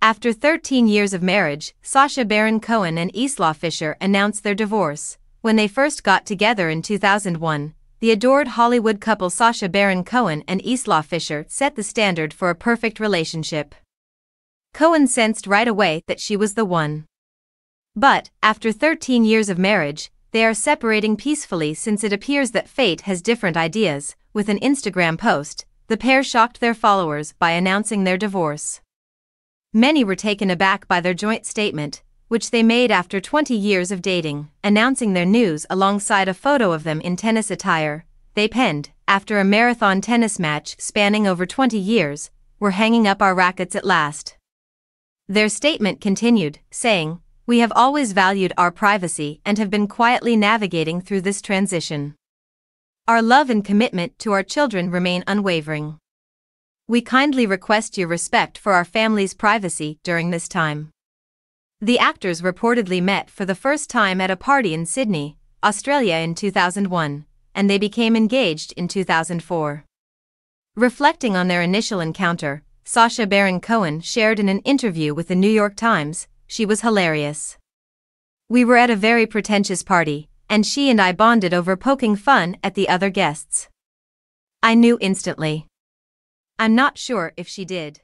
After 13 years of marriage, Sacha Baron Cohen and Isla Fisher announced their divorce. When they first got together in 2001, the adored Hollywood couple Sacha Baron Cohen and Isla Fisher set the standard for a perfect relationship. Cohen sensed right away that she was the one. But, after 13 years of marriage, they are separating peacefully since it appears that fate has different ideas. With an Instagram post, the pair shocked their followers by announcing their divorce. Many were taken aback by their joint statement, which they made after 20 years of dating, announcing their news alongside a photo of them in tennis attire. They penned, after a marathon tennis match spanning over 20 years, we're hanging up our rackets at last. Their statement continued, saying, We have always valued our privacy and have been quietly navigating through this transition. Our love and commitment to our children remain unwavering. We kindly request your respect for our family's privacy during this time. The actors reportedly met for the first time at a party in Sydney, Australia in 2001, and they became engaged in 2004. Reflecting on their initial encounter, Sacha Baron Cohen shared in an interview with the New York Times, she was hilarious. We were at a very pretentious party, and she and I bonded over poking fun at the other guests. I knew instantly. I'm not sure if she did.